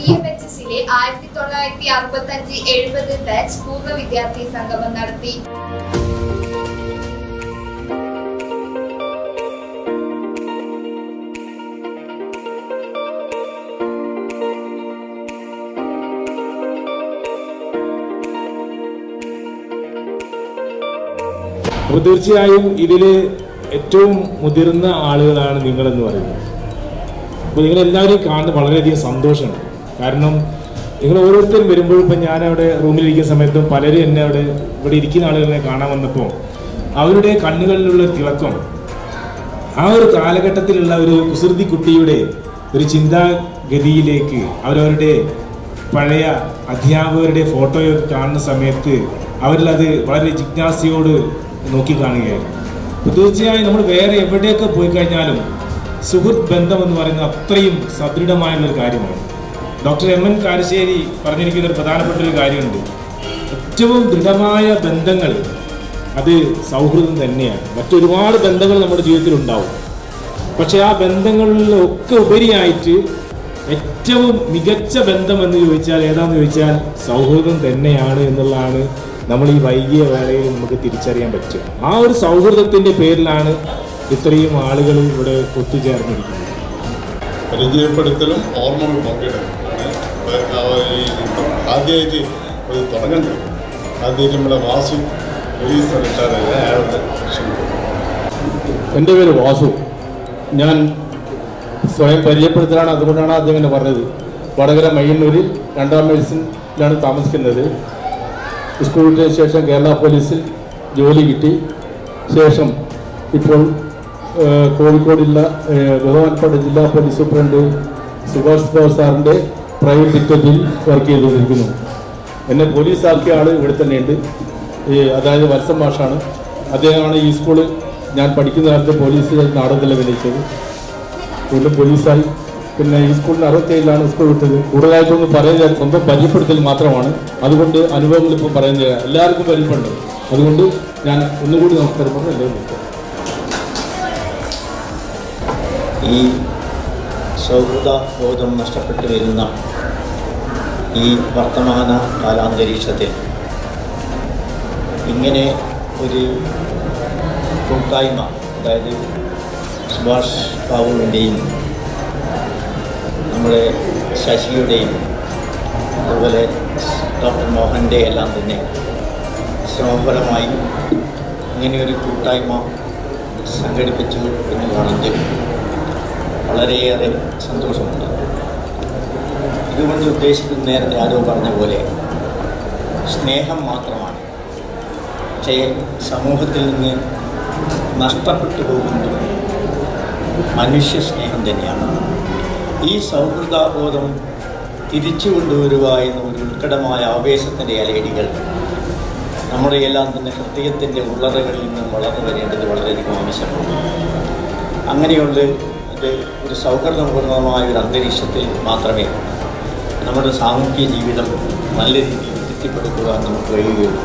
എസിലെ ആയിരത്തി തൊള്ളായിരത്തി അറുപത്തി അഞ്ച് എഴുപത് ബാച്ച് വിദ്യാർത്ഥി സംഗമം നടത്തി. അപ്പോൾ തീർച്ചയായും ഇതിൽ ഏറ്റവും മുതിർന്ന ആളുകളാണ് നിങ്ങളെന്ന് പറയുന്നത്. അപ്പോൾ നിങ്ങളെല്ലാവരെയും കാണുന്നത് വളരെയധികം സന്തോഷമുണ്ട് കാരണം നിങ്ങൾ ഓരോരുത്തരും വരുമ്പോഴും ഇപ്പം ഞാൻ അവിടെ റൂമിലിരിക്കുന്ന സമയത്തും പലരും എന്നെ അവിടെ ഇവിടെ ഇരിക്കുന്ന ആളുകളെ കാണാൻ വന്നപ്പോൾ അവരുടെ കണ്ണുകളിലുള്ള തിളക്കം ആ ഒരു കാലഘട്ടത്തിലുള്ള ഒരു കുസൃതി കുട്ടിയുടെ ഒരു ചിന്താഗതിയിലേക്ക് അവരവരുടെ പഴയ അധ്യാപകരുടെ ഫോട്ടോയൊക്കെ കാണുന്ന സമയത്ത് അവരിലത് വളരെ ജിജ്ഞാസയോട് നോക്കിക്കാണുകയായിരുന്നു അപ്പോൾ തീർച്ചയായും നമ്മൾ വേറെ എവിടെയൊക്കെ പോയി കഴിഞ്ഞാലും സുഹൃത്ത് ബന്ധം എന്ന് പറയുന്നത് അത്രയും സദൃഢമായുള്ളൊരു കാര്യമാണ്. ഡോക്ടർ എം എൻ കാരശ്ശേരി പറഞ്ഞിരിക്കുന്ന ഒരു പ്രധാനപ്പെട്ട ഒരു കാര്യമുണ്ട്. ഏറ്റവും ദൃഢമായ ബന്ധങ്ങൾ അത് സൗഹൃദം തന്നെയാണ്. മറ്റൊരുപാട് ബന്ധങ്ങൾ നമ്മുടെ ജീവിതത്തിൽ ഉണ്ടാവും. പക്ഷെ ആ ബന്ധങ്ങളിലൊക്കെ ഉപരിയായിട്ട് ഏറ്റവും മികച്ച ബന്ധം എന്ന് ചോദിച്ചാൽ ഏതാന്ന് ചോദിച്ചാൽ സൗഹൃദം തന്നെയാണ് എന്നുള്ളതാണ് നമ്മൾ ഈ വൈകിയ വേളയിൽ നമുക്ക് തിരിച്ചറിയാൻ പറ്റും ആ ഒരു സൗഹൃദത്തിന്റെ പേരിലാണ് ഇത്രയും ആളുകൾ ഇവിടെ ഒത്തുചേർന്നിരിക്കുന്നത്. പരിചയപ്പെടുത്തലും ഓർമ്മകൾ പങ്കിടലും. ആദ്യമായിട്ട് ഒരു തുടങ്ങണ്ടേ? ആദ്യമായിട്ട് നമ്മുടെ വാസു പോലീസ് അയാളുടെ എന്റെ പേര് വാസു. ഞാൻ സ്വയം പരിചയപ്പെടുത്തലാണ്. അതുകൊണ്ടാണ് അദ്ദേഹം ഇങ്ങനെ പറഞ്ഞത്. വടകര മയ്യന്നൂരിൽ രണ്ടാം മെഡിസിനിലാണ് താമസിക്കുന്നത്. സ്കൂൾ ശേഷം കേരള പോലീസിൽ ജോലി കിട്ടി. ശേഷം ഇപ്പോൾ കോഴിക്കോട് കോഴിക്കോടുള്ള ബഹുമാൻപാട് ജില്ലാ പോലീസ് സൂപ്രണ്ട് സുഭാഷ് സാറിന്റെ പ്രൈവറ്റ് ഡിറ്റക്റ്റീവിൽ വർക്ക് ചെയ്തുകൊണ്ടിരിക്കുന്നു. എന്നെ പോലീസ് ആക്കിയാണ് ഇവിടെ തന്നെയുണ്ട്. ഈ അതായത് വത്സം മാഷാണ്. അദ്ദേഹമാണ് ഈ സ്കൂൾ ഞാൻ പഠിക്കുന്ന കാലത്ത് പോലീസ് നാടകത്തിൽ അഭിനയിച്ചത്. വീണ്ടും പോലീസായി പിന്നെ ഈ സ്കൂളിന് അറുപത്തേഴിലാണ് സ്കൂൾ വിട്ടത്. കൂടുതലായിട്ടൊന്നും പറയുന്നത് സ്വന്തം പരിചയപ്പെടുത്തൽ മാത്രമാണ്. അതുകൊണ്ട് അനുഭവങ്ങൾ ഇപ്പോൾ പറയുന്നില്ല. എല്ലാവർക്കും പരിചയമുണ്ട് അതുകൊണ്ട് ഞാൻ ഒന്നുകൂടി നമസ്കാരം പറഞ്ഞു എല്ലാവരും ഈ സൗഹൃദ ബോധം നഷ്ടപ്പെട്ടു വരുന്ന ഈ വർത്തമാന കാലാന്തരീക്ഷത്തിൽ ഇങ്ങനെ ഒരു കൂട്ടായ്മ അതായത് സുഭാഷ് ബാബുവിന്റെയും നമ്മുടെ ശശിയുടെയും അതുപോലെ ഡോക്ടർ മോഹന്റെ എല്ലാം തന്നെ ശ്രമഫലമായി ഇങ്ങനെ ഒരു കൂട്ടായ്മ സംഘടിപ്പിച്ചു എന്ന് കാണുന്നത് വളരെയേറെ സന്തോഷമുണ്ട്. ഇതുകൊണ്ട് ഉദ്ദേശിക്കുന്ന നേരത്തെ ആരോ പറഞ്ഞ പോലെ സ്നേഹം മാത്രമാണ്. പക്ഷേ സമൂഹത്തിൽ നിന്ന് നഷ്ടപ്പെട്ടു പോകുന്നത് മനുഷ്യ സ്നേഹം തന്നെയാണ്. ഈ സൗഹൃദബോധം തിരിച്ചു കൊണ്ടുവരിക എന്ന ഒരു ഉത്കടമായ ആവേശത്തിന്റെ അലയടികൾ നമ്മുടെ എല്ലാം തന്നെ ഹൃദയത്തിന്റെ ഉള്ളറകളിൽ നിന്നും വളർന്നു വരേണ്ടത് വളരെയധികം ആവശ്യമാണ്. അങ്ങനെയുള്ള ഒരു സൗഹൃദപൂർണമായ ഒരു അന്തരീക്ഷത്തിൽ മാത്രമേ നമ്മുടെ സാമൂഹ്യ ജീവിതം നല്ല രീതിയിൽ എത്തിപ്പെടുത്തുവാൻ നമുക്ക് കഴിയുകയുള്ളൂ.